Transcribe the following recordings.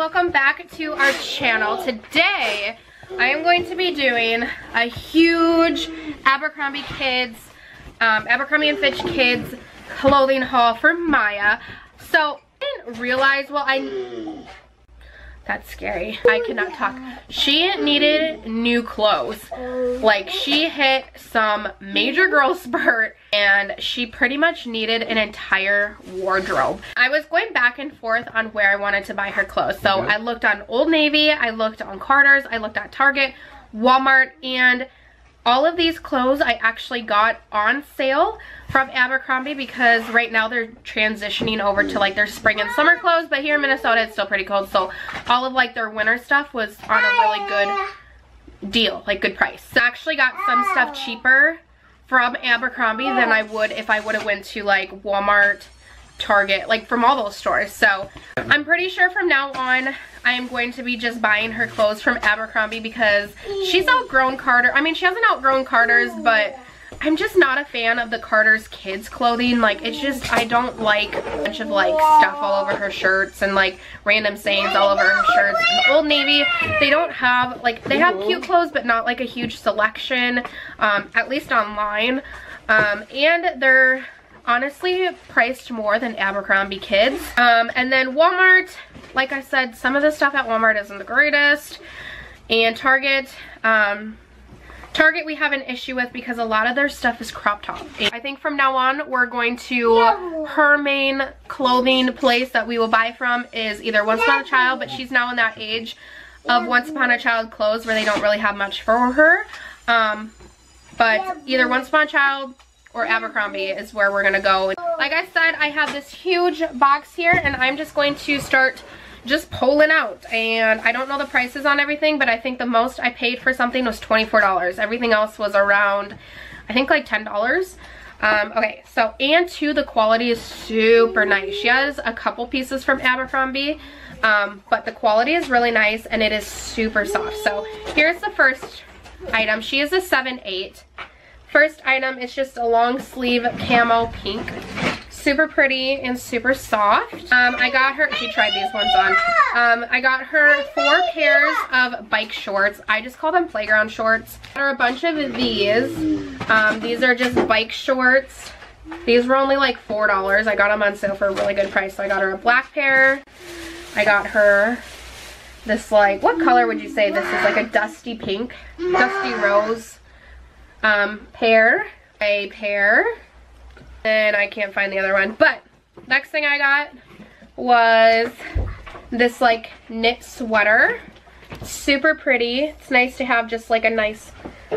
Welcome back to our channel. Today, I am going to be doing a huge Abercrombie Kids, um, Abercrombie & Fitch Kids clothing haul for Myah. So, I didn't realize, well, I that's scary. I cannot talk. She needed new clothes. Like she hit some major girl spurt and she pretty much needed an entire wardrobe. I was going back and forth on where I wanted to buy her clothes. So I looked on Old Navy, I looked on Carter's, I looked at Target, Walmart, and all of these clothes I actually got on sale from Abercrombie because right now they're transitioning over to like their spring and summer clothes but here in Minnesota it's still pretty cold so all of like their winter stuff was on a really good deal like good price. So I actually got some stuff cheaper from Abercrombie than I would if I would have went to like Walmart Target, like from all those stores. So I'm pretty sure from now on I am going to be just buying her clothes from Abercrombie because she's outgrown Carter. I mean, she hasn't outgrown Carter's, but I'm just not a fan of the Carter's kids clothing. Like, it's just, I don't like a bunch of, like, stuff all over her shirts and, like, random sayings all over her shirts. And Old Navy, they don't have, like, they have cute clothes, but not, like, a huge selection, um, at least online. Um, and they're honestly priced more than Abercrombie Kids. Um, and then Walmart, like I said, some of the stuff at Walmart isn't the greatest. And Target, um, Target we have an issue with because a lot of their stuff is crop top. I think from now on we're going to, her main clothing place that we will buy from is either Once Upon a Child, but she's now in that age of Once Upon a Child clothes where they don't really have much for her. Um, but either Once Upon a Child, or Abercrombie is where we're gonna go. Like I said, I have this huge box here and I'm just going to start just pulling out. And I don't know the prices on everything but I think the most I paid for something was $24 everything else was around I think like $10 um, okay so and two the quality is super nice. She has a couple pieces from Abercrombie um, but the quality is really nice and it is super soft. So here's the first item. She is a 7-8 First item is just a long sleeve camo pink. Super pretty and super soft. Um, I got her, she tried these ones on. Um, I got her four pairs of bike shorts. I just call them playground shorts. There are a bunch of these. Um, these are just bike shorts. These were only like $4. I got them on sale for a really good price. So I got her a black pair. I got her this like, what color would you say this is? Like a dusty pink, dusty rose um, pair, a pair, and I can't find the other one. But next thing I got was this like knit sweater. Super pretty. It's nice to have just like a nice,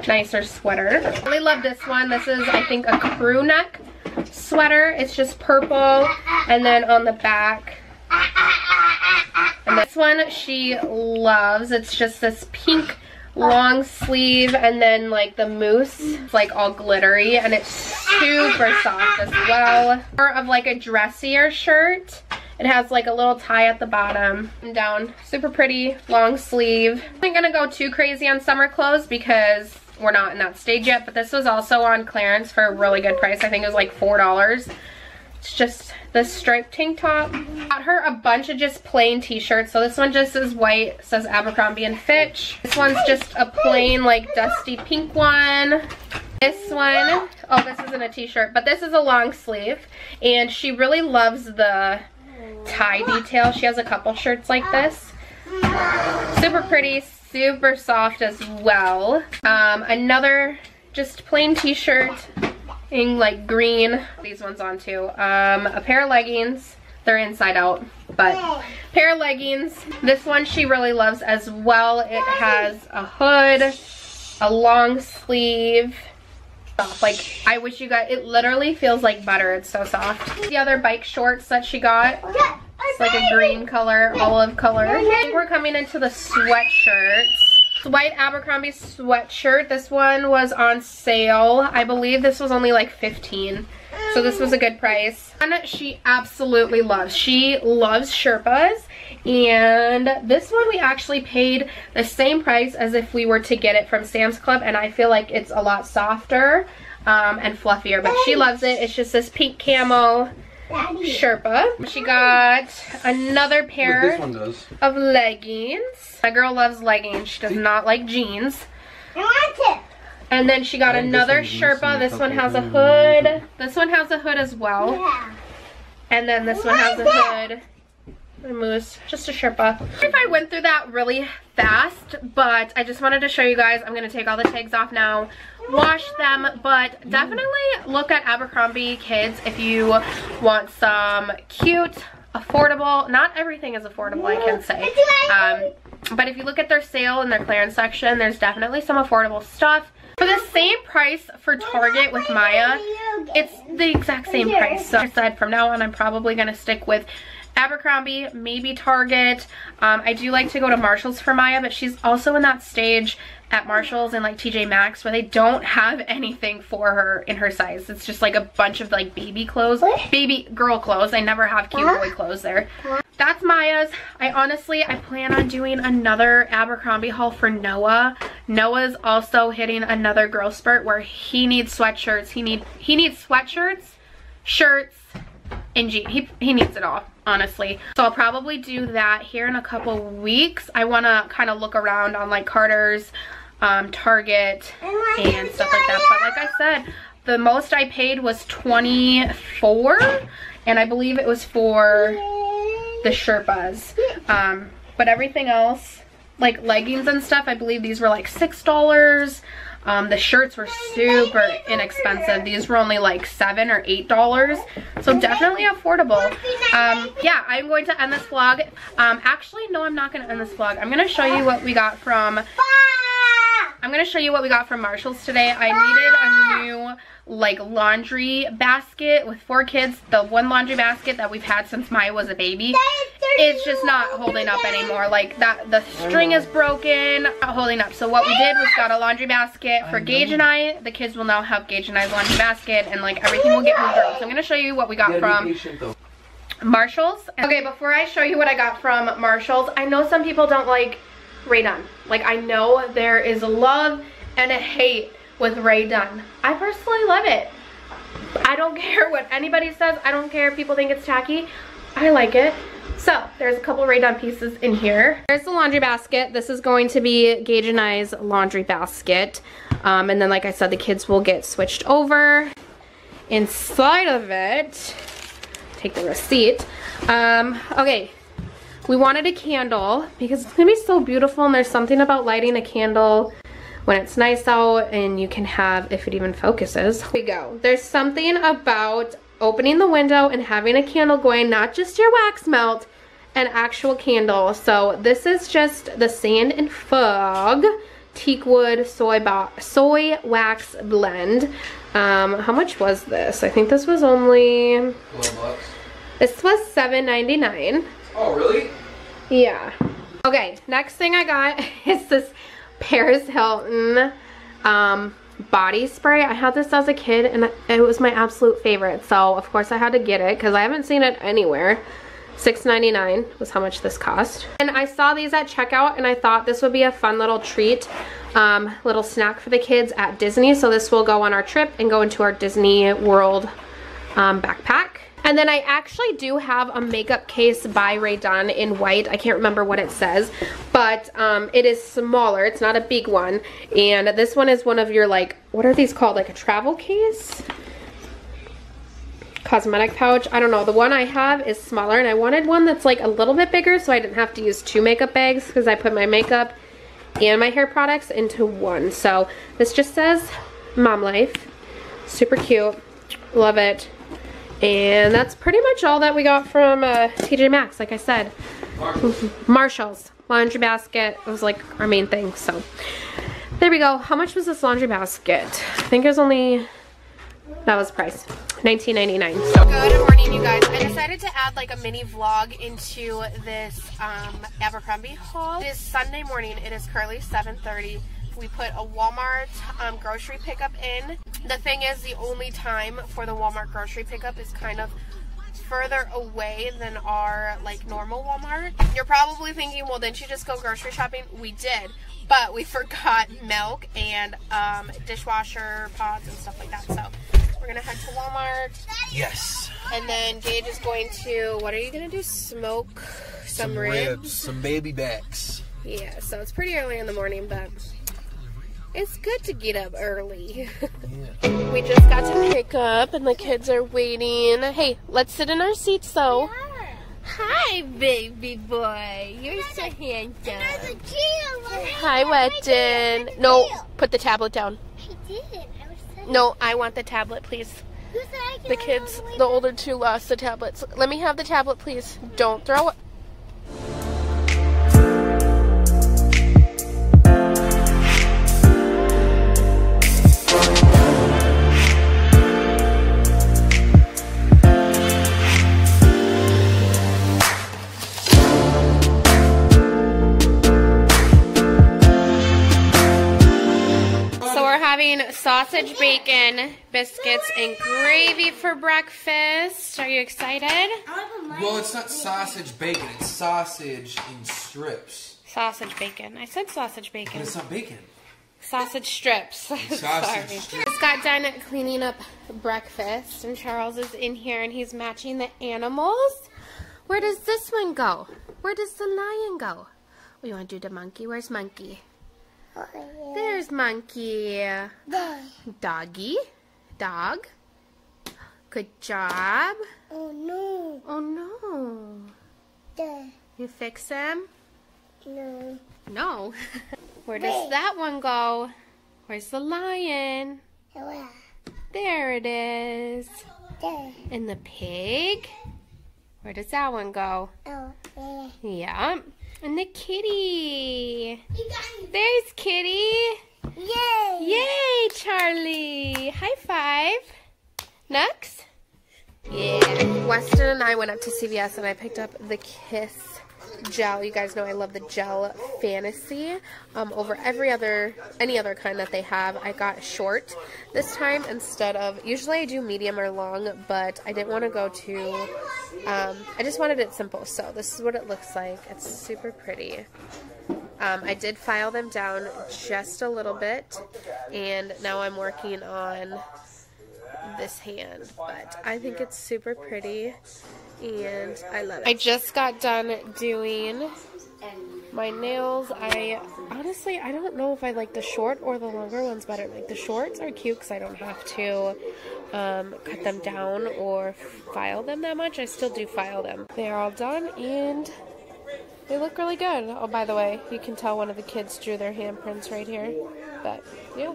nicer sweater. I really love this one. This is, I think, a crew neck sweater. It's just purple. And then on the back, and this one she loves. It's just this pink long sleeve and then like the mousse it's like all glittery and it's super soft as well. More of like a dressier shirt. It has like a little tie at the bottom and down. Super pretty long sleeve. I'm gonna go too crazy on summer clothes because we're not in that stage yet but this was also on clearance for a really good price. I think it was like four dollars it's just the striped tank top. Got her a bunch of just plain t-shirts. So this one just is white, says Abercrombie and Fitch. This one's just a plain like dusty pink one. This one, oh this isn't a t-shirt, but this is a long sleeve. And she really loves the tie detail. She has a couple shirts like this. Super pretty, super soft as well. Um, another just plain t-shirt in like green. These ones on too. Um, a pair of leggings. They're inside out, but pair of leggings. This one she really loves as well. It has a hood, a long sleeve. Like, I wish you got, it literally feels like butter. It's so soft. The other bike shorts that she got. It's like a green color, olive color. We're coming into the sweatshirts white Abercrombie sweatshirt. This one was on sale. I believe this was only like 15 so this was a good price. And she absolutely loves. She loves Sherpas. And this one we actually paid the same price as if we were to get it from Sam's Club. And I feel like it's a lot softer um, and fluffier. But she loves it. It's just this pink camo Sherpa. She got another pair of leggings. My girl loves leggings. She does not like jeans. I want it. And then she got another Sherpa. This one has a hood. This one has a hood as well. Yeah. And then this one has a hood. A moose, just a Sherpa. If I went through that really fast, but I just wanted to show you guys. I'm gonna take all the tags off now, wash them, but definitely look at Abercrombie Kids if you want some cute, affordable, not everything is affordable, I can say. Um, but if you look at their sale in their clearance section, there's definitely some affordable stuff. For the same price for Target with Myah, it's the exact same price. So I said from now on, I'm probably going to stick with Abercrombie, maybe Target. Um, I do like to go to Marshall's for Myah, but she's also in that stage at Marshall's and like TJ Maxx where they don't have anything for her in her size. It's just like a bunch of like baby clothes, baby girl clothes. I never have cute boy clothes there. That's Myah's. I honestly, I plan on doing another Abercrombie haul for Noah. Noah's also hitting another girl spurt where he needs sweatshirts. He need he needs sweatshirts, shirts, and jeans. He, he needs it all honestly. So I'll probably do that here in a couple weeks. I want to kind of look around on like Carter's, um, Target, and stuff like that. But like I said, the most I paid was 24 and I believe it was for the Sherpas. Um, but everything else, like leggings and stuff, I believe these were like $6. Um, the shirts were super inexpensive. These were only like seven or eight dollars. So definitely affordable. Um, yeah, I'm going to end this vlog. Um, actually, no, I'm not going to end this vlog. I'm going to show you what we got from... I'm going to show you what we got from Marshall's today. I needed a new like laundry basket with four kids. The one laundry basket that we've had since Myah was a baby, it's just not holding up anymore. Like that, the string is broken, not holding up. So what we did was got a laundry basket for Gage and I. The kids will now have Gage and I's laundry basket and like everything will get moved around. So I'm gonna show you what we got from Marshalls. Okay, before I show you what I got from Marshalls, I know some people don't like Rae Dunn. Like I know there is a love and a hate with Rae Dunn. I personally love it. I don't care what anybody says. I don't care if people think it's tacky. I like it. So there's a couple Rae Dunn pieces in here. There's the laundry basket. This is going to be Gage and I's laundry basket. Um, and then like I said, the kids will get switched over. Inside of it, take the receipt. Um, okay, we wanted a candle because it's gonna be so beautiful and there's something about lighting a candle when it's nice out and you can have, if it even focuses. Here we go. There's something about opening the window and having a candle going, not just your wax melt, an actual candle. So this is just the Sand and Fog Teakwood soy, soy wax blend. Um, how much was this? I think this was only... This was $7.99. Oh, really? Yeah. Okay, next thing I got is this Paris Hilton um, body spray. I had this as a kid and it was my absolute favorite. So of course I had to get it because I haven't seen it anywhere. $6.99 was how much this cost. And I saw these at checkout and I thought this would be a fun little treat, um, little snack for the kids at Disney. So this will go on our trip and go into our Disney World um, backpack. And then I actually do have a makeup case by Rae Dunn in white. I can't remember what it says, but um, it is smaller. It's not a big one. And this one is one of your like, what are these called? Like a travel case? Cosmetic pouch. I don't know. The one I have is smaller and I wanted one that's like a little bit bigger so I didn't have to use two makeup bags because I put my makeup and my hair products into one. So this just says Mom Life. Super cute. Love it. And that's pretty much all that we got from uh, TJ Maxx, like I said. Marshall's. Marshall's. Laundry basket was like our main thing, so. There we go. How much was this laundry basket? I think it was only, that was the price. $19.99. So. Good morning, you guys. I decided to add like a mini vlog into this um, Abercrombie haul. It is Sunday morning. It is currently 7.30 we put a Walmart um, grocery pickup in. The thing is, the only time for the Walmart grocery pickup is kind of further away than our like normal Walmart. You're probably thinking, well, didn't you just go grocery shopping? We did, but we forgot milk and um, dishwasher pods and stuff like that. So We're gonna head to Walmart. Yes. And then Gage is going to, what are you gonna do? Smoke some, Some ribs? ribs, some baby backs. Yeah, so it's pretty early in the morning, but it's good to get up early. Yeah. we just got to pick up and the kids are waiting. Hey, let's sit in our seats though. Hi, baby boy. You're so handsome. Hi, Weston. No, put the tablet down. I did. I was saying. No, I want the tablet, please. Who said I The kids, all the older two, lost the tablets. Let me have the tablet, please. Don't throw it. Sausage, bacon, biscuits, and gravy for breakfast. Are you excited? Well, it's not sausage bacon. It's sausage in strips. Sausage, bacon. I said sausage, But bacon. it's not bacon. Sausage strips. Sausage Sorry. strips. Just got done cleaning up breakfast, and Charles is in here, and he's matching the animals. Where does this one go? Where does the lion go? Oh, you want to do the monkey? Where's monkey? There's monkey. Doggy. Dog. Good job. Oh no. Oh no. There. You fix him? No. No. Where does that one go? Where's the lion? Where? There it is. There. And the pig? Where does that one go? Oh, there. Yeah. And the kitty. There's kitty. Yay! Yay, Charlie. High five. Nux? Yeah. Weston and I went up to CVS and I picked up the Kiss gel. You guys know I love the gel fantasy um, over every other, any other kind that they have. I got short this time instead of, usually I do medium or long, but I didn't want to go too, um, I just wanted it simple. So this is what it looks like. It's super pretty. Um, I did file them down just a little bit, and now I'm working on this hand. But I think it's super pretty, and I love it. I just got done doing my nails. I honestly, I don't know if I like the short or the longer ones better. Like the shorts are cute because I don't have to um, cut them down or file them that much. I still do file them. They are all done, and they look really good. Oh, by the way, you can tell one of the kids drew their handprints right here. But, yeah,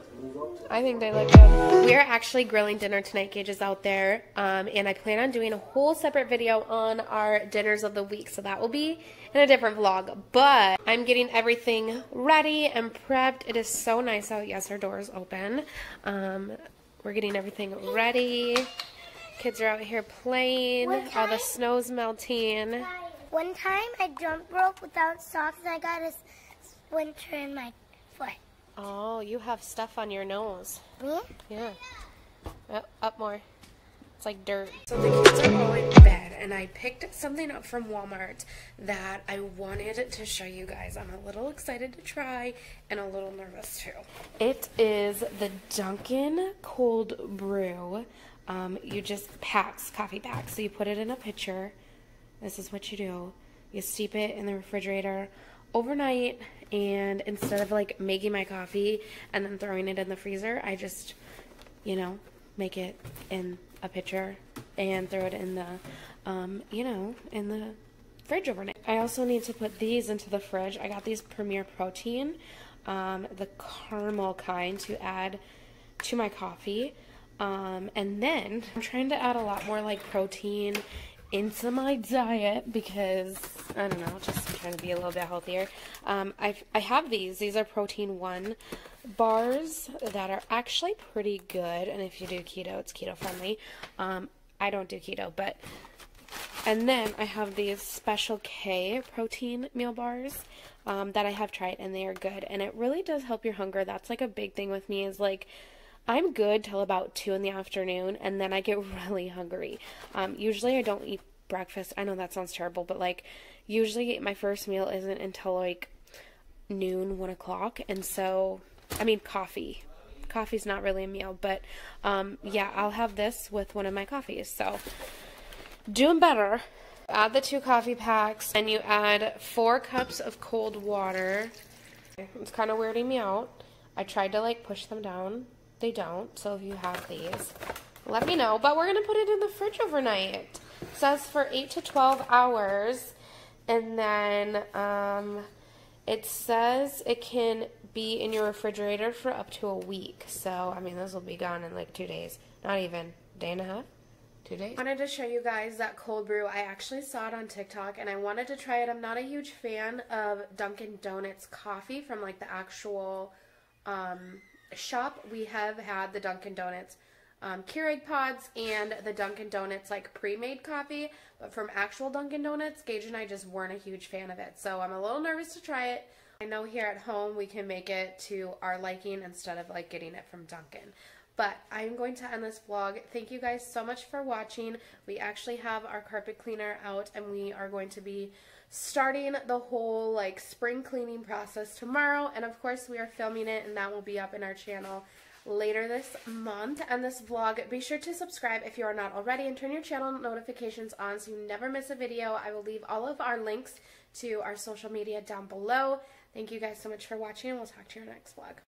I think they look good. We are actually grilling dinner tonight. Gage is out there. Um, and I plan on doing a whole separate video on our dinners of the week. So that will be in a different vlog. But I'm getting everything ready and prepped. It is so nice out. Yes, our door is open. Um, we're getting everything ready. Kids are out here playing. All the snow's melting. One time I jump rope without socks and I got a splinter in my foot. Oh, you have stuff on your nose. Me? Yeah. Up, up more. It's like dirt. So the kids are all in bed, and I picked something up from Walmart that I wanted to show you guys. I'm a little excited to try and a little nervous too. It is the Dunkin' Cold Brew. Um, you just packs, coffee packs. So you put it in a pitcher. This is what you do. You steep it in the refrigerator overnight, and instead of like making my coffee and then throwing it in the freezer, I just, you know, make it in a pitcher and throw it in the, um, you know, in the fridge overnight. I also need to put these into the fridge. I got these Premier Protein, um, the caramel kind, to add to my coffee. Um, and then I'm trying to add a lot more like protein into my diet because I don't know, just trying to be a little bit healthier. Um, I I have these. These are protein one bars that are actually pretty good. And if you do keto, it's keto friendly. Um, I don't do keto, but and then I have these Special K protein meal bars um, that I have tried, and they are good. And it really does help your hunger. That's like a big thing with me. Is like I'm good till about two in the afternoon, and then I get really hungry. Um, usually, I don't eat breakfast. I know that sounds terrible, but like usually my first meal isn't until like noon, one o'clock, and so I mean coffee. coffee's not really a meal, but um, yeah, I'll have this with one of my coffees. So, doing better. Add the two coffee packs, and you add four cups of cold water. It's kind of weirding me out. I tried to like push them down. They don't. So if you have these, let me know. But we're going to put it in the fridge overnight. It says for 8 to 12 hours. And then um, it says it can be in your refrigerator for up to a week. So, I mean, this will be gone in like two days. Not even day and a half. Two days. I wanted to show you guys that cold brew. I actually saw it on TikTok and I wanted to try it. I'm not a huge fan of Dunkin' Donuts coffee from like the actual um, shop. We have had the Dunkin' Donuts um, Keurig pods and the Dunkin' Donuts like pre-made coffee, but from actual Dunkin' Donuts, Gage and I just weren't a huge fan of it. So I'm a little nervous to try it. I know here at home we can make it to our liking instead of like getting it from Dunkin'. But I'm going to end this vlog. Thank you guys so much for watching. We actually have our carpet cleaner out and we are going to be starting the whole like spring cleaning process tomorrow. And of course we are filming it and that will be up in our channel later this month and this vlog. Be sure to subscribe if you are not already and turn your channel notifications on so you never miss a video. I will leave all of our links to our social media down below. Thank you guys so much for watching and we'll talk to you in our next vlog.